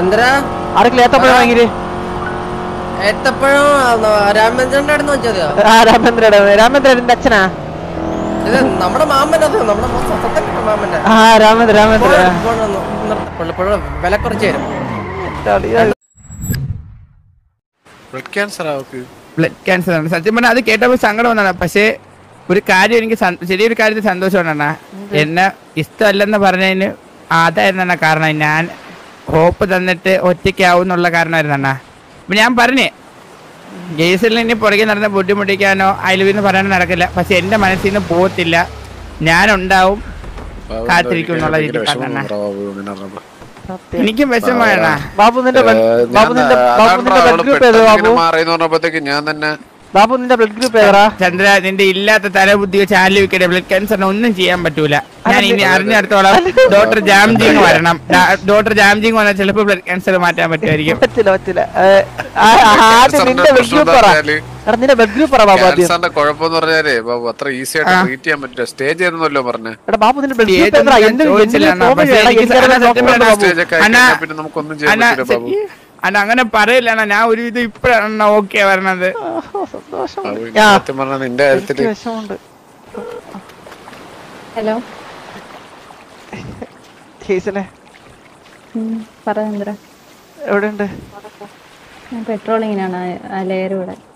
എന്തരാ? ഏത്തപ്പഴം വാങ്ങിര് ഏത്തപ്പഴം രാമചന്ദ്രന്റെ അടുത്ത് വെച്ചതോ ആ രാമേന്ദ്രയുടെ രാമേന്ദ്രന്റെ അച്ഛനാ. ഇത് നമ്മുടെ മാമന്റെ നമ്മുടെ സത്യത്തിന്റെ മാമന്റെ ആ രാമേന്ദ്ര രാമേന്ദ്ര വില കുറച്ച് തരും. ബ്ലഡ് ക്യാൻസർ അവക്ക് ബ്ലഡ് ക്യാൻസർ ആണ്. സത്യം പറഞ്ഞാൽ അത് കേട്ടപ്പോൾ സങ്കടം വന്നാണ് പക്ഷേ ഒരു കാര്യം എനിക്ക് ചെറിയൊരു കാര്യത്തിൽ സന്തോഷമാണ് എന്നെ ഇഷ്ടമല്ലെന്ന് പറഞ്ഞതിന് അതായിരുന്നു അണ്ണാ കാരണം. ഞാൻ ഹോപ്പ് തന്നിട്ട് ഒറ്റയ്ക്കാവും എന്നുള്ള കാരണമായിരുന്നു അണ്ണാ. അപ്പം ഞാൻ പറഞ്ഞേ ഗേസിൽ ഇനി പുറകെ നടന്ന് ബുദ്ധിമുട്ടിക്കാനോ അയലുവെന്ന് പറയാനോ നടക്കില്ല. പക്ഷെ എന്റെ മനസ്സിൽ നിന്ന് പോകത്തില്ല. ഞാനുണ്ടാവും. കാത്തിരിക്കും എന്നുള്ള രീതിയിൽ എനിക്ക് വിഷമമാണ് ബാബു നിന്റെ ബാബു നിന്റെ ബാബു നിന്റെ ബാബു നിന്റെ ബാബു നിന്റെ ബാബു? മാറിയെന്ന് പറഞ്ഞപ്പോഴത്തേക്ക് ഞാൻ തന്നെ ബാബു നിന്റെ ബ്ലഡ് ഗ്രൂപ്പ് ഏതാ ചന്ദ്ര നിന്റെ ഇല്ലാത്ത തലബുദ്ധി വെച്ച് ആലോചിക്കട്ടെ ബ്ലഡ് ക്യാൻസറിന് ഒന്നും ചെയ്യാൻ പറ്റൂല. ഞാൻ ഇനി അറിഞ്ഞിടത്തോളം ഡോക്ടർ ജാംജിങ് വരണം. ഡോക്ടർ ജാംജിങ് വന്നാൽ ചിലപ്പോൾ ബ്ലഡ് ക്യാൻസർ മാറ്റാൻ പറ്റുമായിരിക്കും. പറ്റില്ല പറ്റില്ല. നിന്റെ ബ്ലഡ് ഗ്രൂപ്പ് പറ. എടാ നിന്റെ ബ്ലഡ് ഗ്രൂപ്പ് പറ ബാബു ആദ്യം. ക്യാൻസറിന്റെ കുഴപ്പമെന്ന് പറഞ്ഞാലേ ബാബു അത്ര ഈസി ആയിട്ട് ട്രീറ്റ് ചെയ്യാൻ പറ്റില്ല. സ്റ്റേജ് ആയിരുന്നല്ലോ പറഞ്ഞേ. എടാ ബാബു നിന്റെ ബ്ലഡ് ഗ്രൂപ്പ് എന്തിനു പിന്നെ നമുക്കൊന്നും ചെയ്യാൻ പറ്റില്ല ബാബു. അണ്ണാ അങ്ങനെ പറയില്ല അണ്ണാ ഞാൻ ഒരു വിധം ഇപ്പഴാണ് ഓക്കെ വരണത്. ഹലോ? പെട്രോളിങ്ങിനാണ് ആ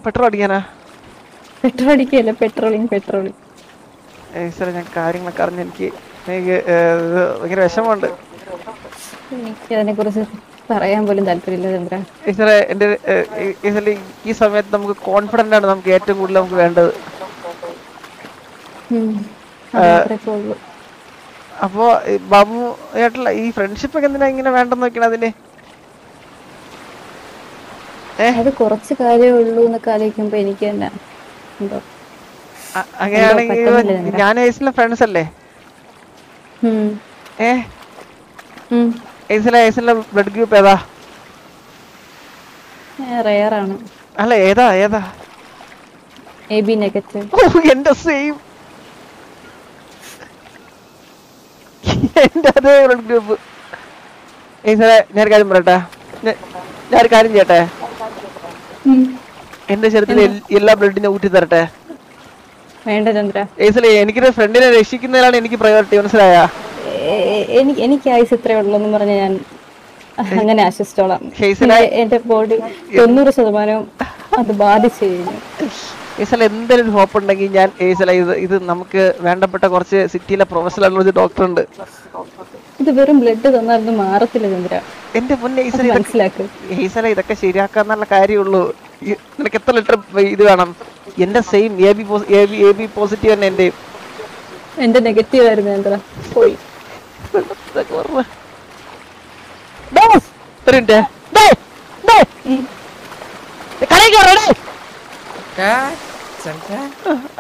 പെട്രോൾ അടിക്കാനാ? പെട്രോൾ പെട്രോളിങ് ഞാൻ കാര്യങ്ങളൊക്കെ എനിക്ക് ഭയങ്കര വിഷമമുണ്ട്. എനിക്ക് അതിനെ കുറിച്ച് പറയാൻ പോലും താല്പര്യമില്ല ചന്ദ്ര. ഈശ്വരെ ഈശ്വര ഈ സമയത്ത് നമുക്ക് കോൺഫിഡന്റ് ആണ് നമുക്ക് ഏറ്റവും കൂടുതൽ നമുക്ക് വേണ്ടത്. അപ്പോ ബാബു ഏട്ടല്ല ഈ ഫ്രണ്ട്ഷിപ്പ് ഒക്കെ എന്തിനാ ഇങ്ങനെ വേണ്ടെന്ന് വെക്കണ അതിന്? അത് കുറച്ച് കാര്യമേ ഉള്ളൂ എന്നൊക്കെ ആലോചിക്കുമ്പോ എനിക്ക് തന്നെ അങ്ങനെയാണെങ്കിൽ ഞാൻ ഫ്രണ്ട്സ് അല്ലേ? ഉം. ഏസിലെ ഏസിലെ ബ്ലഡ് ഗ്രൂപ്പ് ഏതാ? ഞാൻ ആണ്. അല്ല ഏതാ ഏതാ? എ ബി നെഗറ്റീവ് എന്റെ സെയിം എന്റെ അതേ ബ്ലഡ് ഗ്രൂപ്പ് ഏസിലെ ഞാൻ കാര്യം പറയട്ടെ? ഞാൻ കാര്യം ചെയ്യട്ടെ? എന്റെ ശരീരത്തിലെ എല്ലാ ബ്ലഡിനെ ഊറ്റി തരട്ടെ? വേണ്ട ചന്ദ്ര. ഏസിലെ എനിക്കൊരു ഫ്രണ്ടിനെ രക്ഷിക്കുന്നതിലാണ് എനിക്ക് പ്രയോറിറ്റി മനസ്സിലായ? എനിക്ക് എനിക്ക് ആയുസ് ഇത്രേ ഉള്ളൂ എന്ന് പറഞ്ഞ് ഞാൻ അങ്ങനെ ആശ്വസിച്ചോളാം. എന്റെ- ബോഡി തൊണ്ണൂറ് ശതമാനവും അത് ബാധിച്ചു കഴിഞ്ഞു. എന്തെങ്കിലും ഹോപ്പ് ഉണ്ടെങ്കിൽ ഞാൻ ഏസല ഇത് ഇത് നമുക്ക് വേണ്ടപ്പെട്ട കുറച്ച് സിറ്റിയിലെ പ്രൊഫഷണൽ ഒരു ഡോക്ടർ ഉണ്ട്. ഇത് വെറും ബ്ലഡ് തന്നാലും മാറത്തില്ല ചന്ദ്ര. എന്റെ മുന്നേ ഈസല മനസ്സിലാക്ക്. ഈസല ഇതൊക്കെ ശരിയാക്കാന്നുള്ള കാര്യമുള്ളൂ. നിനക്ക് എത്ര ലിറ്റർ ഇത് വേണം? എന്റെ same B A B positive തന്നെ എന്റെ എന്റെ നെഗറ്റീവ് ആയിരുന്നു ചന്ദ്ര. പോയി. ദേ, കടയിൽ.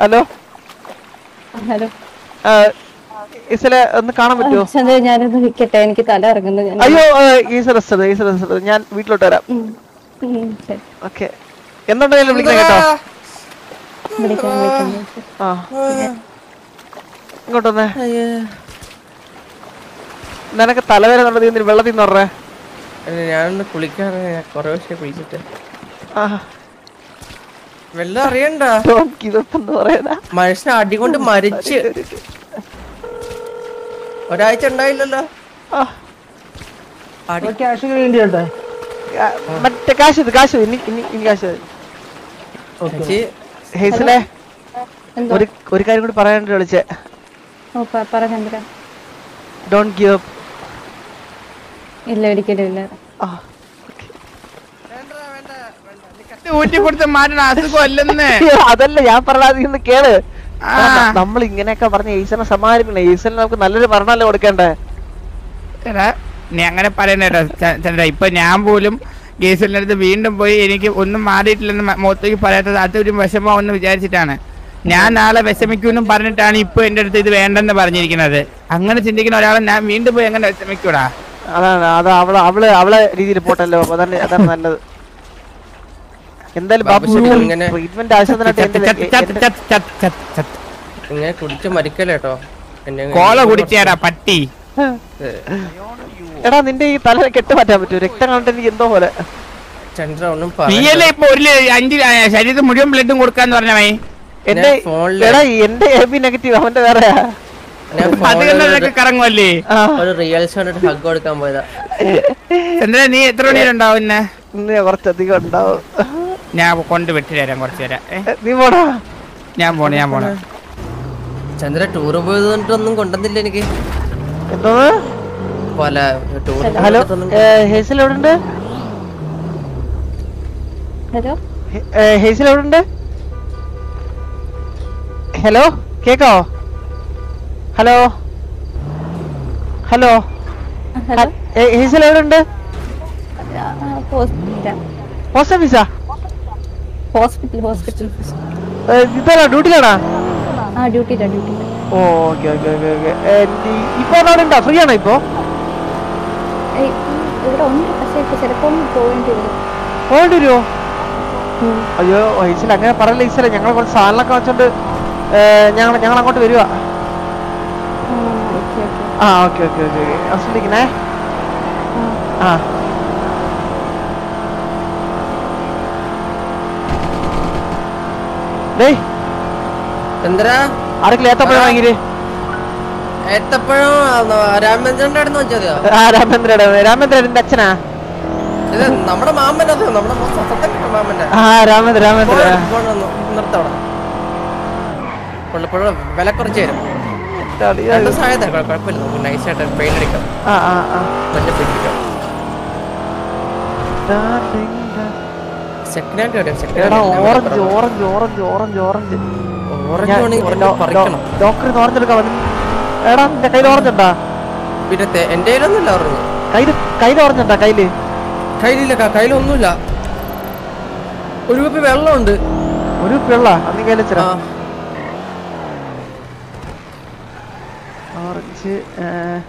ഹലോ. ഹലോ ഈസല ഒന്ന് കാണാൻ പറ്റുമോ ഞാനൊന്ന് നിൽക്കട്ടെ എനിക്ക് തല ഇറങ്ങുന്നു. അയ്യോ ഈസല റെസ്റ്റ് ഈസല ഞാൻ വീട്ടിലോട്ട് വരാം. ഓക്കെ. എന്നുണ്ടെങ്കിലും ആ. കേട്ടോ വിളിക്കാം വിളിക്കാം വിളിക്കാം. ആ ഇങ്ങോട്ട് വന്നേ നിനക്ക് തലവേദന ഉണ്ടോ? നീ വെള്ളത്തിൽ നിന്ന് പറഞ്ഞേ? ഞാനൊന്ന് കുളിക്കാൻ കൊറേ വർഷം കുളിച്ചിട്ട്. വെള്ളം അറിയണ്ട. മനുഷ്യനെ അടികൊണ്ട് മരിച്ച്. ഒരാഴ്ച ഉണ്ടായില്ലല്ലോ. മറ്റേ കാശ് ഇത് കാശ് ഇനി ഇനി ഇനി കാശ് ഹേസലെ ഒരു ഒരു കാര്യം കൂടി പറയാനായിട്ട് വിളിച്ചേ. ഡോണ്ട് ഗിവ് അപ്പ് ഇല്ല ഒരിക്കലും ഇല്ല. അതല്ല ഞാൻ പറഞ്ഞാൽ കേൾ. ആ. നമ്മൾ ഇങ്ങനെയൊക്കെ പറഞ്ഞ ഈശ്വരനെ സമാധാനിക്കണം ഈശ്വരന് നമുക്ക് നല്ലൊരു ഭരണമല്ലേ കൊടുക്കണ്ടേ? നീ അങ്ങനെ പറയണേട്ടോ ചന്ദ്ര. ഇപ്പൊ ഞാൻ പോലും കേസിന്റെ അടുത്ത് വീണ്ടും പോയി എനിക്ക് ഒന്നും മാറിയിട്ടില്ലെന്ന് മുഖത്തേക്ക് പറയാത്തത് അതൊരു വിഷമമെന്ന് വിചാരിച്ചിട്ടാണ്. ഞാൻ നാളെ വിഷമിക്കുമെന്നും പറഞ്ഞിട്ടാണ് ഇപ്പൊ എന്റെ അടുത്ത് ഇത് വേണ്ടെന്ന് പറഞ്ഞിരിക്കുന്നത്. അങ്ങനെ ചിന്തിക്കുന്ന ഒരാളെ ഞാൻ വീണ്ടും പോയി അങ്ങനെ വിഷമിക്കൂടാ? അതാണ് അത് അവളെ അവളെ അവളെ രീതിയിൽ പോട്ടല്ലോ അതാണ് അതാണ് നല്ലത്. എന്തായാലും ബാബു ട്രീറ്റ്മെന്റ് ആവശ്യത്തിനായിട്ട്. കുടിച്ച് മരിക്കല്ലേട്ടോ എന്നെ കോല കുടിച്ചേടാ പട്ടി. എടാ നിന്റെ ഈ തല കെട്ട് മാറ്റാൻ പറ്റുമോ രക്തം കണ്ടിട്ട് എനിക്ക് എന്തോ പോലെ. ചന്ദ്ര ഒന്നും നീയല്ലേ ഇപ്പൊ ഒരു അഞ്ച് ശരീരത്തിൽ മുഴുവൻ ബ്ലഡും കൊടുക്കാന്ന് പറഞ്ഞവേ? എന്റെ എടാ എന്റെ എ ബി നെഗറ്റീവ് അവന്റെ വേറെയാ. കറങ്ങുമല്ലേ ഒരു റിയൽസ് കണ്ടിട്ട് ഹഗ് കൊടുക്കാൻ പോയതാ. നീ എത്ര കുറച്ചധികം ഉണ്ടാവും. ഞാൻ കൊണ്ട് വിട്ടു തരാം കുറച്ചു തരാം. നീ പോടാ. ഞാൻ പോണ ഞാൻ പോണ. ചന്ദ്ര ടൂർ പോയതൊന്നും കൊണ്ടുവന്നില്ല എനിക്ക്. എന്തോ പല ടൂർ ഹലോ ഹേസിൽ എവിടെ ഉണ്ട് ഹലോ ഹേസിൽ എവിടെ ഉണ്ട് ഹലോ കേക്കാവോ? ഹലോ? ഹലോ? ഹേസിൽ എവിടെ ഉണ്ട് പോസ്റ്റ് ഓഫീസാ ഹോസ്പിറ്റൽ ഹോസ്പിറ്റൽ ഇതാണോ ഡ്യൂട്ടിയിലാണോ ആ ഡ്യൂട്ടിയില്ല ഡ്യൂട്ടിയില്ല ഓ ഓക്കെ ഓക്കെ ഓക്കെ ഓക്കെ. ഇപ്പൊ അവിടെ ഉണ്ടോ? ഫ്രീ ആണോ ഇപ്പോ? ഏയ്, ഇവിടെ ഉണ്ട്. പക്ഷേ ഇപ്പൊ ചിലപ്പം പോകേണ്ടി വരും. പോകേണ്ടി വരുമോ ഉം. അയ്യോ ഈശ്വല അങ്ങനെ പറയല്ല ഈശ്വല ഞങ്ങൾ കുറച്ച് സാധനങ്ങളൊക്കെ വെച്ചോണ്ട് ഞങ്ങൾ ഞങ്ങൾ അങ്ങോട്ട് വരുവാ. ആ ഓക്കെ ഓക്കെ ഓക്കെ. ഓക്കെ ശ്രദ്ധിക്കണേ ആ. ഡേയ് ചന്ദ്ര ആരെങ്കിലും ഏത്തപ്പഴം വാങ്ങിര് ഏത്തപ്പഴം രാമചന്ദ്രന്റെ അടുത്ത് വെച്ചാൽ മതിയോ? ആ രാമേന്ദ്രയുടെ രാമേന്ദ്രന്റെ അച്ഛനാ. ഇത് നമ്മുടെ മാമന്റെ അത് നമ്മുടെ മാമന്റെ ആ രാമേന്ദ്ര രാമേന്ദ്ര നിർത്തവിടെ വില കുറച്ച് തരും. രണ്ട്. സഹായത കുഴപ്പമില്ല. നമുക്ക് നൈസായിട്ട് പെയിന്റ് അടിക്കാം. അടിക്കാം. സെക്കൻഡ് ഹാൻഡ് എവിടെയാ സെക്കൻഡ് എടാ orange orange orange orange orange orange ആണെങ്കിൽ ഓറഞ്ച് പറിക്കണം. ഡോക്ടർ ഓറഞ്ച് എടുക്കാൻ എടാ നിന്റെ കയ്യിൽ ഓറഞ്ച് ഉണ്ടാ? പിന്നെ എന്റെ കയ്യിലൊന്നുമില്ല ഓറഞ്ച് കയ്യിൽ കയ്യിൽ ഓറഞ്ച് ഉണ്ടാ? കയ്യിൽ? കയ്യിലില്ല കയ്യിലൊന്നുമില്ല. ഒരു കുപ്പി വെള്ളമുണ്ട്. ഒരു പിള്ള വെള്ളം? അന്ന് കയ്യിൽ വെച്ചടാ ഓറഞ്ച്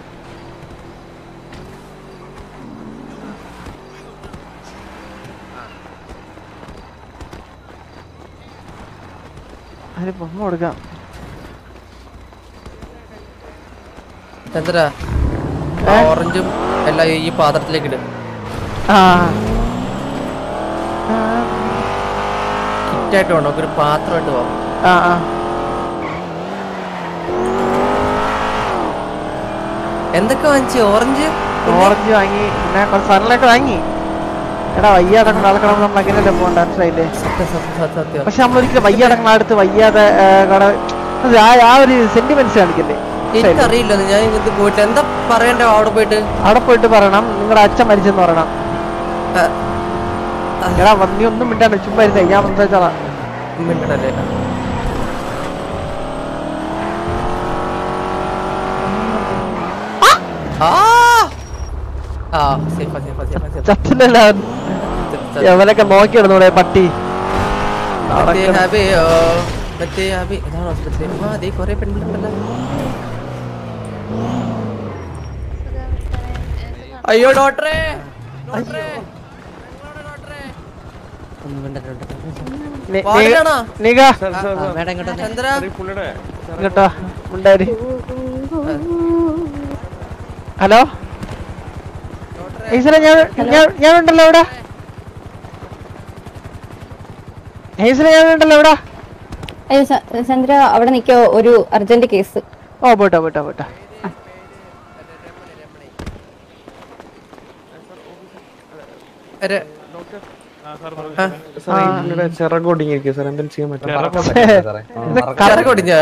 അതിന് ബൊമ്മ കൊടുക്കാം. ചന്ദ്ര ഓറഞ്ചും എല്ലാം ഈ പാത്രത്തിലേക്ക് ഇടും. കിറ്റായിട്ട് വേണം. ഒരു പാത്രമായിട്ട് പോവാം. ആ ആ. എന്തൊക്കെ വാങ്ങിച്ചു? ഓറഞ്ച്? ഓറഞ്ച് വാങ്ങി. പിന്നെ കുറച്ച് സാധനങ്ങളൊക്കെ വാങ്ങി. എടാ വയ്യാതങ്ങൾ നടക്കണം നമ്മൾ അങ്ങനെയല്ലേ പോകണ്ട? മനസ്സിലായില്ലേ? പക്ഷെ നമ്മളൊരിക്കലും വയ്യാതങ്ങൾ അടുത്ത് വയ്യാതെ ആ, ഒരു സെന്റിമെന്റ്സ് കാണിക്കല്ലേ? എനിക്കറിയില്ല ഞാൻ പോയിട്ട്. എന്താ പറയണ്ടേ അവിടെ പോയിട്ട്? അവിടെ പോയിട്ട് പറയണം. നിങ്ങളുടെ അച്ഛൻ മരിച്ചെന്ന് പറയണം. എടാ നീ ഒന്നും മിണ്ടാണ്ട് ചുമ്മാ ഇരുന്നേ. ഞാൻ സംസാരിച്ചോളാം മിണ്ടല്ലേ ആ. ആ സേഫാ സേഫാ സേഫാ സേഫാ ചത്തില്ലല്ല എവനൊക്കെ നോക്കി ഇടുന്നൂടെ പട്ടി. മറ്റേ ഹാബിയോ മറ്റേ ഹാബി ഇതാണ് ഹോസ്പിറ്റൽ ആ ദേ കുറേ പെൺപിള്ളേരുണ്ടല്ലോ. അയ്യോ ഡോക്ടറെ. ഡോക്ടറെ. വാർഡിലാണോ? നീക. മേഡം ഇങ്ങോട്ട് ചന്ദ്ര. കേട്ടോ ഉണ്ടായി ഹലോ? ഈശ്വര ഞാൻ ഞാൻ- ഉണ്ടല്ലോ ഇവിടെ ഈശ്വര ഞാൻ ഉണ്ടല്ലോ ഇവിടെ ചന്ദ്ര അവിടെ നിൽക്കോ ഒരു അർജന്റ് കേസ്. ഓ പോട്ടോ പോട്ടോ പോട്ടോ. ഒരു ചിറകൊടിങ്ങിരിക്കും സാർ എന്തെങ്കിലും ചെയ്യാൻ പറ്റും കറ കൊടിഞ്ഞോ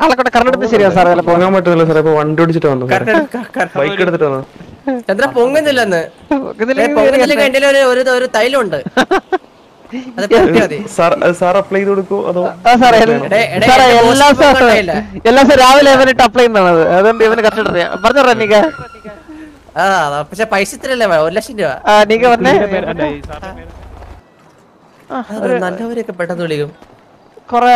ആളെക്കൊണ്ട് കറണ്ട് ശരിയാ സാറേ പോകാൻ പറ്റുന്നില്ല സാറേ ഇപ്പൊ വണ്ടി ഓടിച്ചിട്ട് വന്നു ബൈക്ക് എടുത്തിട്ട് വന്നു. എത്ര പൊങ്ങുന്നില്ലെന്ന്. എന്റെ ഒരു ഒരു- പറ്റിയാ സാർ സാർ അപ്ലൈ ചെയ്ത് കൊടുക്കൂ അതോ ആ സാറേ എല്ലാ കൊണ്ടുപോയില്ല. എല്ലാ സാർ രാവിലെ ഇവനിട്ട് അപ്ലൈ ചെയ്യുന്നതാണ് അതുകൊണ്ട് ഇവന് കറക്റ്റ് അറിയാം പറഞ്ഞോ നീക ആ പക്ഷെ പൈസ ഇത്രയല്ലേ വേണം? ഒരു ലക്ഷം രൂപ. ആ നീക പറഞ്ഞേ നല്ലവരെയൊക്കെ പെട്ടെന്ന് വിളിക്കും. കൊറേ?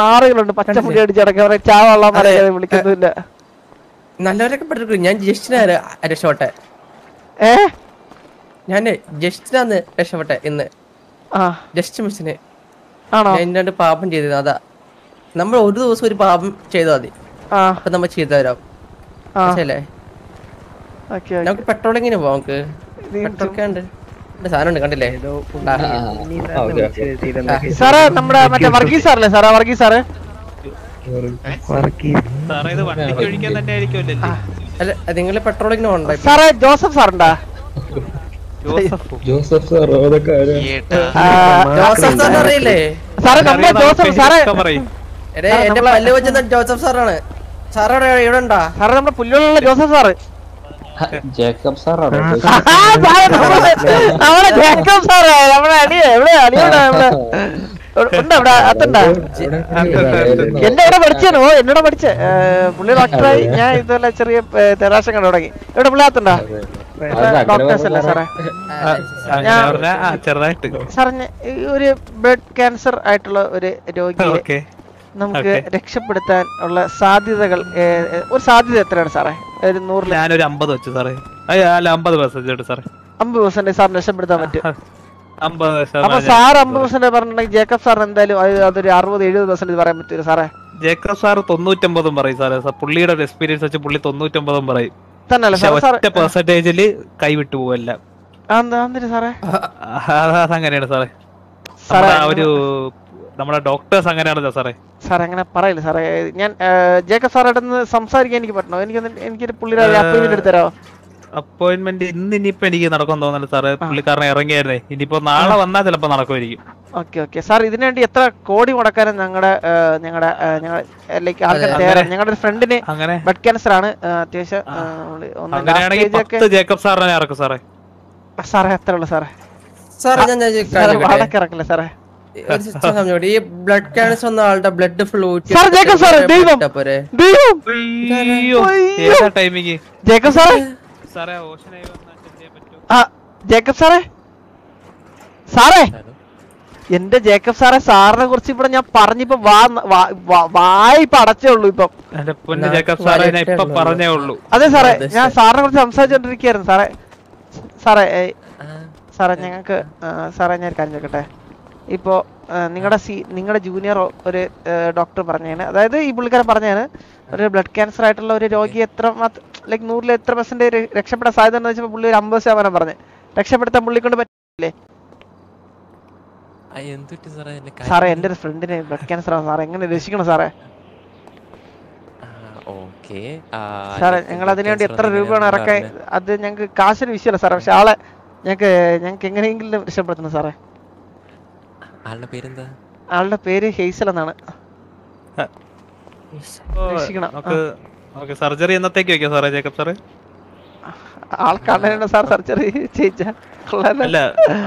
നാറുകളുണ്ട്. പച്ചമുടി അടിച്ച് നടക്കുക അവരെ ചാവുള്ള മറിയാതെ വിളിക്കുന്നില്ല നല്ലവരൊക്കെ പെട്ടിരിക്കും. ഞാൻ ജസ്റ്റിനാണ് രക്ഷപ്പെട്ടെ ഏ? ഞാൻ ജസ്റ്റിനാന്ന് രക്ഷപ്പെട്ടെ ഇന്ന്. ആ. ജസ്റ്റ് മിസ്സിന് ആണോ? ഞാൻ രണ്ട് പാപം ചെയ്തത്. അതാ. നമ്മൾ ഒരു ദിവസം ഒരു പാപം ചെയ്താൽ മതി. അപ്പൊ നമ്മൾ ചെയ്തു തരാം നമുക്ക് പെട്രോളിങ്ങിന് പോവാം നമുക്ക്. പെട്രോൾ ഒക്കെ ഉണ്ട്. സാധനം കണ്ടില്ലേ. സാറേ നമ്മുടെ മറ്റേ വർഗീസ് സാറല്ലേ? സാറേ വർഗീസ് സാറ്? സാറേ നിങ്ങൾ പെട്രോളിങ്ങിന് പോകണ്ട. സാറേ ജോസഫ് സാറുണ്ടാ? ജോസഫ്. സാർ അതൊക്കെ ജോസഫ് സാർ അറിയില്ലേ? സാറേ നമ്മളെ ജോസഫ് സാറേ. എന്റെ പല്ല് വെച്ചത് ജോസഫ് സാറാണ്. സാർ ഇവിടെ ഇവിടെ ഉണ്ടാ സാറേ നമ്മുടെ പുല്ലുള്ള ജോസഫ് സാറ്. ജേക്കബ് സാറാണോ നമ്മളെ നമ്മളെ ജേക്കബ് സാറേ നമ്മുടെ അടിയ എവിടെ അടിയുടെ നമ്മളെ. ഉണ്ട് ഇവിടെ അത്തുണ്ടാ എന്റെ ഇവിടെ പഠിച്ചാനോ എന്നോട് പഠിച്ച. പുള്ളി ഡോക്ടറായി. ഞാൻ ഇതുപോലെ ചെറിയ തെരാശം കണ്ടു തുടങ്ങി. ഇവിടെ പുള്ളി അത്തണ്ടാ ഡോക്ടേഴ്സ് അല്ലേ സാറേ? അങ്ങനെ പറഞ്ഞാ ചെറുതായിട്ട്. സാറേ ഒരു ബ്ലഡ് ക്യാൻസർ ആയിട്ടുള്ള ഒരു രോഗി ഓക്കെ. നമുക്ക് രക്ഷപ്പെടുത്താൻ ഉള്ള സാധ്യതകൾ ഒരു സാധ്യത എത്രയാണ് സാറേ? ഒരു നൂറിൽ ഞാനൊരു അമ്പത് വെച്ചു സാറേ. അല്ല അമ്പത് പെർസെന്റ് സാറേ. അമ്പത് പെർസെന്റ് സാറിന് രക്ഷപ്പെടുത്താൻ പറ്റും. അപ്പൊ സാർ അമ്പത് പെർസെന്റ് പറഞ്ഞിട്ടുണ്ടെങ്കിൽ ജേക്കബ് സാർ എന്തായാലും അതൊരു അറുപത് എഴുപത് പെർസെന്റ് പറയാൻ പറ്റൂല സാറേ. ജേക്കബ് സാർ തൊണ്ണൂറ്റമ്പതും പറയും സാറേ. പുള്ളിയുടെ ഒരു എക്സ്പീരിയൻസ് വെച്ച് പുള്ളി തൊണ്ണൂറ്റമ്പതും പറയും. ഒറ്റ പെർസെന്റേജിൽ കൈവിട്ടു പോവല്ല. അങ്ങനെയാണ് സാറേ? സാറേ. ആ ഒരു നമ്മുടെ ഡോക്ടേഴ്സ് അങ്ങനെയാണല്ലോ സാറേ സാർ അങ്ങനെ പറയില്ല സാറേ ഞാൻ ജേക്കബ് സാറുടെ അടുത്ത് സംസാരിക്കാൻ എനിക്ക് പറ്റണോ? എനിക്ക് എനിക്കൊരു പുള്ളിയുടെ അപ്പോയിന്റ്മെന്റ് എടുത്തരാമോ അപ്പോയിന്റ്മെന്റ് ഇന്ന് ഇനിയിപ്പോ എനിക്ക് നടക്കാൻ തോന്നുന്നില്ല സാറേ പുള്ളിക്കാരൻ ഇറങ്ങിയായിരുന്നേ. ഇനിയിപ്പോ നാളെ വന്നാൽ ചിലപ്പോ നടക്കുമായിരിക്കും. ഓക്കെ ഓക്കെ സാർ ഇതിനു വേണ്ടി എത്ര കോടി മുടക്കാനും ഞങ്ങളുടെ ഞങ്ങളുടെ ഞങ്ങളുടെ ലൈക്ക് ആൾക്കാർ തയ്യാറാണ് ഞങ്ങളുടെ ഒരു ഫ്രണ്ടിന് അങ്ങനെ. ബ്ലഡ് ക്യാൻസർ ആണ്. അത്യാവശ്യം ഒന്ന് ജേക്കബ് സാറിനെ ഇറക്കും സാറേ സാറേ എത്ര ഉള്ളു സാറേ സാറേ ഞാൻ ഇറക്കില്ല സാറേ. ഈ ബ്ലഡ് ക്യാൻസർ വന്ന ആളുടെ blood flu sir, Jacob sir, ദൈവം. പോരെ. ദൈവം! അയ്യോ അയ്യോ. ഏതാ ടൈമിങ് ജേക്കബ് സാറേ. സാറേ ഓഷനായി വന്നാൽ ചെക്ക് ആ ജേക്കബ് സാറേ. സാറേ എന്റെ ജേക്കബ് സാറെ സാറിനെ കുറിച്ച് ഇവിടെ ഞാൻ പറഞ്ഞിപ്പോ വായി പടച്ചേ അടച്ചേ ഉള്ളൂ ഇപ്പം. എന്റെ പൊന്ന് ജേക്കബ് സാറേ ഇപ്പൊ പറഞ്ഞേ ഉള്ളൂ. അതെ സാറേ ഞാൻ സാറിനെ കുറിച്ച് സംസാരിച്ചോണ്ടിരിക്കായിരുന്നു സാറേ സാറേ സാറേ ഞങ്ങൾക്ക് സാറേ ഞാൻ കാര്യം ഇപ്പോ നിങ്ങളുടെ സി നിങ്ങളുടെ ജൂനിയർ ഒരു ഡോക്ടർ പറഞ്ഞാണ് അതായത് ഈ പുള്ളിക്കാരൻ പറഞ്ഞാണ് ഒരു ബ്ലഡ് ക്യാൻസർ ആയിട്ടുള്ള ഒരു രോഗി എത്ര ലൈക്ക് നൂറിൽ എത്ര പെർസെന്റ് രക്ഷപ്പെടാൻ സാധ്യത എന്ന് വെച്ചപ്പോൾ പുള്ളി ഒരു അമ്പത് ശതമാനം പറഞ്ഞു. രക്ഷപ്പെടുത്താൻ പുള്ളിക്കൊണ്ട് പറ്റില്ലേ? സാറേ? എന്റെ ഒരു ഫ്രണ്ടിന് ബ്ലഡ് ക്യാൻസർ ആണ് സാറേ. എങ്ങനെ രക്ഷിക്കണം സാറേ? സാറേ ഞങ്ങൾ അതിനുവേണ്ടി എത്ര രൂപയാണ് ഇറക്കാൻ അത് ഞങ്ങൾക്ക് കാശിന് വിഷയമല്ല സാറേ. പക്ഷെ ആളെ ഞങ്ങൾക്ക് ഞങ്ങൾക്ക് എങ്ങനെയെങ്കിലും രക്ഷപ്പെടുത്തണം സാറേ. ആളുടെ പേരെന്താ? ആളുടെ പേര് ഹെയ്സൽ എന്നാണ്. സർജറി എന്നത്തേക്ക് വെക്കാം സാറേ ജേക്കബ് സാറേ? ആൾ കാണാനാണ് സാർ സർജറി അല്ല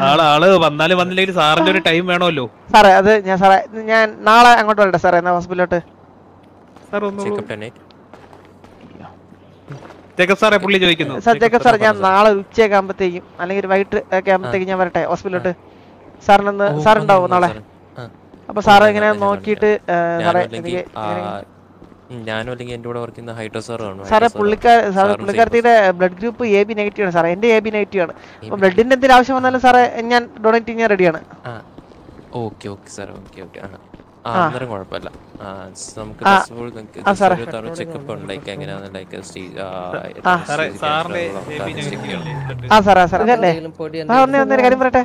ആൾ ആൾ വന്നാലും വന്നില്ലെങ്കിൽ സാറിന്റെ ഒരു ടൈം വേണമല്ലോ. സാറേ അത് ഞാൻ സാറേ ഞാൻ നാളെ അങ്ങോട്ട് വരട്ടെ സാറേ എന്നാ ഹോസ്പിറ്റലിലോട്ട്? സാർ ഒന്ന് ജേക്കബ് സാറേ പുള്ളി ചോദിക്കുന്നു. സാർ ജേക്കബ് സാർ ഞാൻ നാളെ ഉച്ചയൊക്കെ ആകുമ്പോഴത്തേക്കും അല്ലെങ്കിൽ ഒരു വൈകിട്ട് ഒക്കെ ആകുമ്പോഴത്തേക്കും ഞാൻ വരട്ടെ ഹോസ്പിറ്റലിലോട്ട്? സാറിനൊന്ന് സാർ ഉണ്ടാവും നാളെ? അപ്പൊ സാറ് ഇങ്ങനെ നോക്കിയിട്ട് ഏ, സാറേ എനിക്ക് ഞാനും അല്ലെങ്കിൽ എന്റെ കൂടെ വർക്ക് ചെയ്യുന്ന ഹൈഡ്രോ സാർ കാണും സാറേ പുള്ളിക്കാർ സാറേ പുള്ളിക്കാരത്തിയുടെ blood group A B negative ആണ്. സാറേ എന്റെ എ ബി നെഗറ്റീവ് ആണ്. അപ്പൊ ബ്ലഡിന്റെ എന്തെങ്കിലും ആവശ്യം വന്നാലും സാറേ ഞാൻ ഡൊണേറ്റ് ചെയ്യാൻ റെഡിയാണ് okay okay sir okay okay. ആ. അന്നേരം കുഴപ്പമില്ല. നമുക്ക്. ചെക്കപ്പ് ഉണ്ട്. ലൈക്ക് ആ. സാറിന്റെ ആ സാറേ സാറേ. ഒന്നേ ഒരു കാര്യം പറയട്ടെ?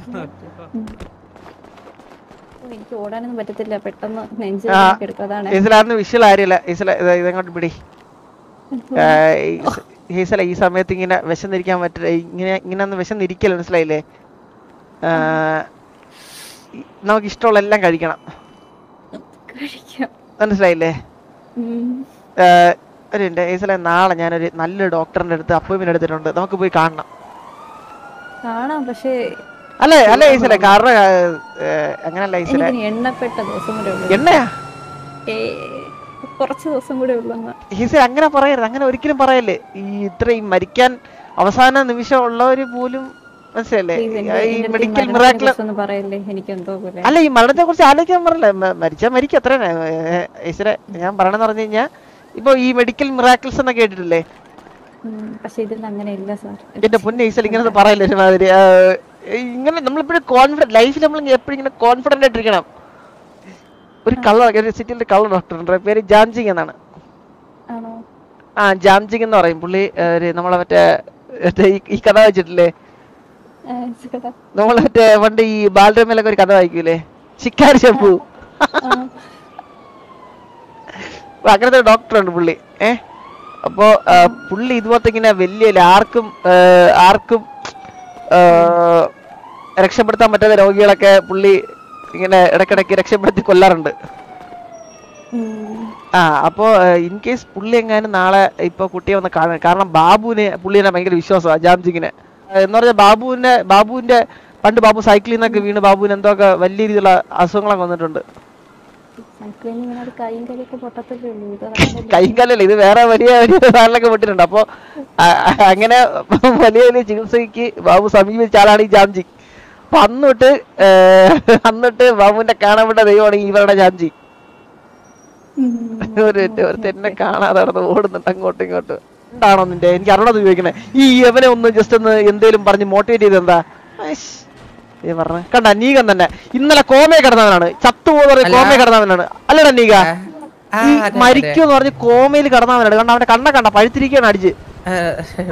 എനിക്ക് ഓടാനൊന്നും പറ്റത്തില്ല. പെട്ടെന്ന് വിഷ്വൽ ഇതങ്ങോട്ട് പിടി? ഹീസല ഈ സമയത്ത് ഇങ്ങനെ വിശന്നിരിക്കാൻ പറ്റില്ല ഇങ്ങനെ ഇങ്ങനെ ഒന്ന് വിശന്നിരിക്കൽ മനസ്സിലായില്ലേ നമുക്ക് ഇഷ്ടമുള്ള എല്ലാം കഴിക്കണം. കഴിക്കാം. മനസ്സിലായില്ലേ? ഒരു ഹീസല നാളെ ഞാനൊരു നല്ലൊരു ഡോക്ടറിന്റെ അടുത്ത് അപ്പോയിന്റ്മെന്റ് എടുത്തിട്ടുണ്ട്. നമുക്ക് പോയി കാണണം. കാണാം. പക്ഷേ അല്ലേ അല്ല ഹീസല കാരണം അങ്ങനല്ല ഹീസല എണ്ണപ്പെട്ട ദിവസം കൂടെ എണ്ണയാ? കുറച്ച് ദിവസം കൂടെ ഉള്ളെന്ന് ഹീസൽ അങ്ങനെ പറയരുത്. അങ്ങനെ ഒരിക്കലും പറയല്ലേ. ഈ ഇത്രയും മരിക്കാൻ അവസാന നിമിഷം ഉള്ളവര് പോലും മനസ്സിലല്ലേ ഈ മെഡിക്കൽ മിറാക്കിൾ പറയല്ലേ? എനിക്ക് എന്തോ പോലെ. അല്ല ഈ മരണത്തെ കുറിച്ച് ആലോചിക്കാൻ പറഞ്ഞില്ല? മരിച്ചാൽ മരിക്കും. അത്ര ഈശ്വര ഞാൻ പറയണെന്ന് പറഞ്ഞു കഴിഞ്ഞാ ഇപ്പൊ ഈ മെഡിക്കൽ മിറാക്കിൾസ് എന്നൊക്കെ കേട്ടിട്ടില്ലേ? പക്ഷെ ഇതിൽ അങ്ങനെയില്ല സാർ. എന്റെ പൊന്നെ ഈശ്വൽ ഇങ്ങനെ പറയല്ലേ ഒരുമാതിരി? ആ, ഇങ്ങനെ നമ്മളിപ്പോഴും കോൺഫിഡന്റ് ലൈഫിൽ നമ്മൾ എപ്പോഴും ഇങ്ങനെ കോൺഫിഡന്റ് ആയിട്ടിരിക്കണം. ഒരു കള്ള ഒരു സിറ്റിയിലെ കള്ള ഡോക്ടർ ഉണ്ട് പേര് ജാംജിങ് എന്നാണ്. ആ ജാംജിങ് എന്ന് പറയും. പുള്ളി ഒരു നമ്മളെ മറ്റേ ഈ- കഥ വെച്ചിട്ടില്ലേ നമ്മളെ. മറ്റേ പണ്ട് ഈ ബാലരമയിലൊക്കെ ഒരു കഥ വായിക്കൂലേ? ചിക്കാരി ആ, അങ്ങനത്തെ ഡോക്ടറുണ്ട് പുള്ളി. ഏഹ് അപ്പോ പുള്ളി ഇതുപോലത്തെ ഇങ്ങനെ വലിയ ആർക്കും ആർക്കും രക്ഷപ്പെടുത്താൻ പറ്റാത്ത രോഗികളൊക്കെ പുള്ളി ഇങ്ങനെ ഇടക്കിടക്ക് രക്ഷപ്പെടുത്തി കൊല്ലാറുണ്ട്. ആ അപ്പോ ഇൻ കേസ് പുള്ളി എങ്ങാനും നാളെ ഇപ്പൊ കുട്ടിയെ വന്ന് കാണാൻ കാരണം ബാബുവിന് പുള്ളിനെ ഭയങ്കര വിശ്വാസമാണ് ജാംജിങ്ങിന്. എന്ന് പറഞ്ഞാൽ ബാബുവിന്റെ ബാബുവിന്റെ പണ്ട് ബാബു സൈക്കിളിൽ നിന്നൊക്കെ വീണ് ബാബുവിന് എന്തൊക്കെ വലിയ രീതിയിലുള്ള അസുഖങ്ങളൊക്കെ വന്നിട്ടുണ്ട്. ഉള്ളൂ. ഇത് വേറെ വലിയ വലിയ സാധനങ്ങളൊക്കെ വിട്ടിട്ടുണ്ട് അപ്പൊ അങ്ങനെ വലിയ വലിയ ചികിത്സയ്ക്ക് ബാബു സമീപിച്ച ആളാണ് ഈ ജാംജി. അപ്പൊ അന്നിട്ട് അന്നിട്ട് ബാബുവിന്റെ കാണാൻ ദൈവമാണ് ഇവരുടെ ജാംജി. എന്നെ ഒരു കാണാതെ നടന്ന് ഓടുന്നുണ്ട് അങ്ങോട്ടും ഇങ്ങോട്ടും. എന്താണോ നിന്റെ? എനിക്ക് അറിയണത് ചോദിക്കണേ. ഈ യവനെ ഒന്ന് ജസ്റ്റ് ഒന്ന് എന്തേലും പറഞ്ഞ് മോട്ടിവേറ്റ് ചെയ്ത് എന്താ പറഞ്ഞ. കണ്ട നീകൻ തന്നെ. ഇന്നലെ കോമയെ കിടന്നവനാണ്. ചത്തുപോകുന്ന. കോമയെ കിടന്നവനാണ്. അല്ലടാ നീക ഈ മരിക്കുമെന്ന് പറഞ്ഞ് കോമയിൽ കിടന്നവനാണ്. കണ്ട അവന്റെ കണ്ണ കണ്ട പഴുത്തിരിക്കുകയാണ് അടിച്ച്.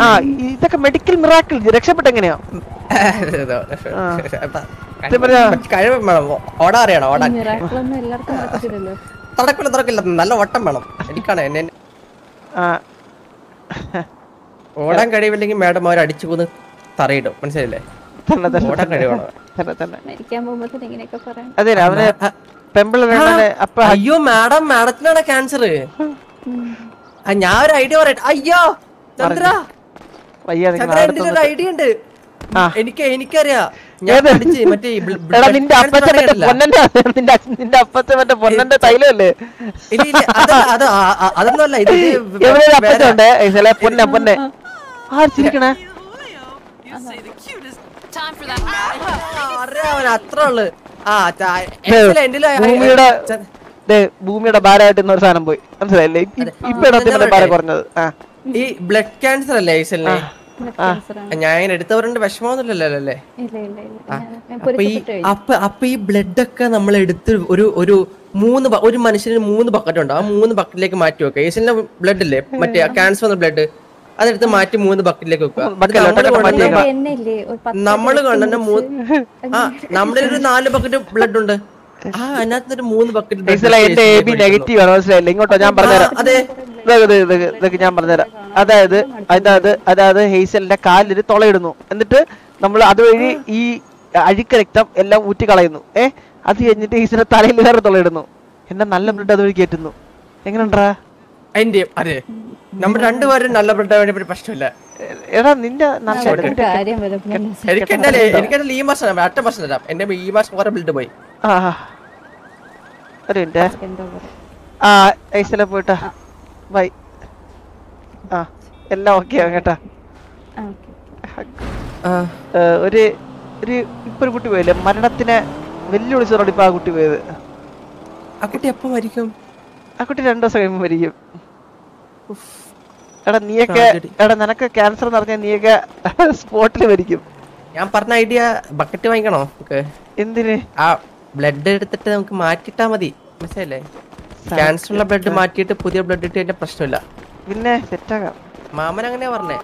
ആ, ഇതൊക്കെ മെഡിക്കൽ മിറാക്കിൾ രക്ഷപ്പെട്ട എങ്ങനെയാ നടക്കില്ല നടക്കില്ല നല്ല ഓട്ടം വേണം. എനിക്കാണ് എന്നെ ഓടാൻ കഴിവില്ലെങ്കിൽ മാഡം അവർ അടിച്ചു കൊന്ന് തറയിടും. മനസ്സിലായില്ലേ? അതെ അവന് പെമ്പിള അപ്പൊ അയ്യോ മാഡം മാഡത്തിനാണ് ക്യാൻസർ ഞാൻ ഒരു ഐഡിയ പറയട്ടെ. അയ്യോ ചന്ദ്ര. ഒരു ഐഡിയ ഉണ്ട്. എനിക്ക് എനിക്കറിയാം. നിന്റെ അപ്പച്ച മറ്റേ. പൊന്നന്റെ നിന്റെ മറ്റേ പൊന്നന്റെ തൈലല്ലേ അതൊന്നുമല്ല ഇത് അപ്പച്ചുണ്ട് പൊന്നെ പൊന്നെ. ഭൂമിയുടെ ച- ദേ, ഭൂമിയുടെ ഭാരമായിട്ട് ഇന്നൊരു സാധനം പോയി. മനസ്സിലായില്ലേ? ഇ- അതെ. ഇപ്പൊ ഇടത്തിൽ ഞാൻ ഭാരം? കുറഞ്ഞത്? ആ. ഈ ബ്ലഡ് ക്യാൻസർ അല്ലേ ഐസലിനെ ഞാൻ ഇങ്ങനെ എടുത്തവരുണ്ട് വിഷമമൊന്നുമില്ലല്ലോ അല്ലേ ഇല്ല ഇല്ല ഇല്ല. ഞാൻ- ഞാൻ അപ്പൊ ഈ അപ്പൊ അപ്പൊ ഈ ബ്ലഡ് ഒക്കെ നമ്മൾ എടുത്ത് ഒരു ഒരു മൂന്ന് ഒരു മനുഷ്യന് മൂന്ന് ബക്കറ്റ് ഉണ്ട്? ആ മൂന്ന് ബക്കറ്റിലേക്ക് മാറ്റി വെക്കുക ഏസിലിന്റെ ബ്ലഡ് ഇല്ലേ? മറ്റേ ക്യാൻസർ വന്ന ബ്ലഡ്. അതെടുത്ത് മാറ്റി മൂന്ന് ബക്കറ്റിലേക്ക് വെക്കുക. നമ്മൾ മുറിച്ച് ആ നമ്മുടെ ഒരു നാല് ബക്കറ്റ് ബ്ലഡ് ഉണ്ട്. ആ അതിനകത്ത് ഒരു മൂന്ന് ബക്കറ്റ് എന്റെ എ ബി നെഗറ്റീവ് ആണ് മനസ്സിലായില്ല? ഇങ്ങോട്ടോ ഞാൻ പറഞ്ഞുതരാം. അതെ. ഇതൊക്കെ ഇത് ഇതൊക്കെ ഇതൊക്കെ ഞാൻ പറഞ്ഞുതരാം. അതായത് അതായത് അതായത് ഹെയ്സലിന്റെ കാലിൽ തുളയിടുന്നു. എന്നിട്ട് നമ്മൾ അതുവഴി ഈ അഴുക്ക രക്തം എല്ലാം ഊറ്റി കളയുന്നു. ഏഹ് അത് കഴിഞ്ഞിട്ട് ഹെയ്സലിന്റെ തലയിൽ വേറെ തുളയിടുന്നു. എന്റെ നല്ല ബ്ലഡ് അതുവഴി കയറ്റുന്നു എങ്ങനെണ്ടാ അതിന്റെ അതെ. നമ്മൾ രണ്ടുപേരും നല്ല ബ്ലഡ് വേണ്ടി ഒരു പ്രശ്നമില്ല. എടാ നിന്റെ എനിക്ക് എന്റെ എനിക്ക് എന്റെ ഈ മാസം അറ്റ മാസം തരാം എന്റെ ഈ മാസം കുറെ ബിൽഡ് പോയി. ആ. ഒരു മിനിറ്റ്. ആ ഹെയ്സലെ പോയിട്ടാ. ബൈ ആ എല്ലാം ഓക്കെ കേട്ടാ. ആ ഓക്കെ ആ, ഒരു ഒരു ഇപ്പൊ ഒരു കുട്ടി പോയില്ലേ? മരണത്തിനെ വെല്ലുവിളിച്ചതോടെ ഇപ്പൊ ആ കുട്ടി പോയത്. ആ കുട്ടി എപ്പോ മരിക്കും? ആ കുട്ടി രണ്ടു ദിവസം കഴിയുമ്പോ മരിക്കും. എടാ നീയൊക്കെ. എടാ നിനക്ക് ക്യാൻസർ എന്ന് പറഞ്ഞാൽ നീയൊക്കെ സ്പോട്ടിൽ മരിക്കും. ഞാൻ പറഞ്ഞ ഐഡിയ ബക്കറ്റ് വാങ്ങിക്കണോ? നമുക്ക് എന്തിന്? ആ ബ്ലഡ് എടുത്തിട്ട് നമുക്ക് മാറ്റിട്ടാ മതി. മനസ്സിലല്ലേ ക്യാൻസർ ഉള്ള ബ്ലഡ് മാറ്റിയിട്ട് പുതിയ ബ്ലഡ് ഇട്ട് കഴിഞ്ഞാൽ പ്രശ്നമില്ല. പിന്നെ സെറ്റാകാം മാമൻ അങ്ങനെയാ പറഞ്ഞേ.